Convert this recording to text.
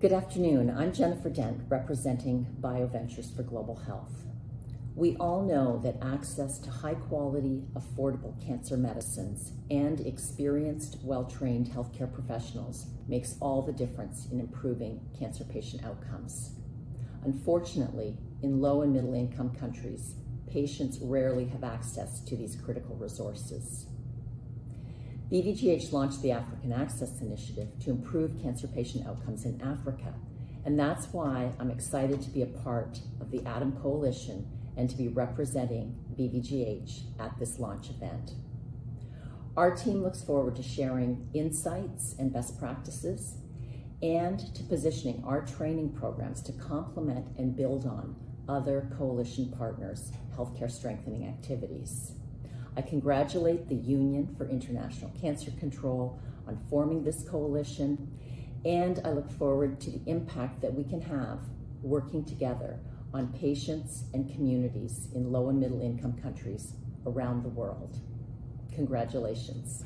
Good afternoon. I'm Jennifer Dent, representing BioVentures for Global Health. We all know that access to high quality, affordable cancer medicines and experienced, well trained healthcare professionals makes all the difference in improving cancer patient outcomes. Unfortunately, in low and middle income countries, patients rarely have access to these critical resources. BVGH launched the African Access Initiative to improve cancer patient outcomes in Africa, and that's why I'm excited to be a part of the ATOM Coalition and to be representing BVGH at this launch event. Our team looks forward to sharing insights and best practices and to positioning our training programs to complement and build on other coalition partners' healthcare strengthening activities. I congratulate the Union for International Cancer Control on forming this coalition, and I look forward to the impact that we can have working together on patients and communities in low and middle income countries around the world. Congratulations.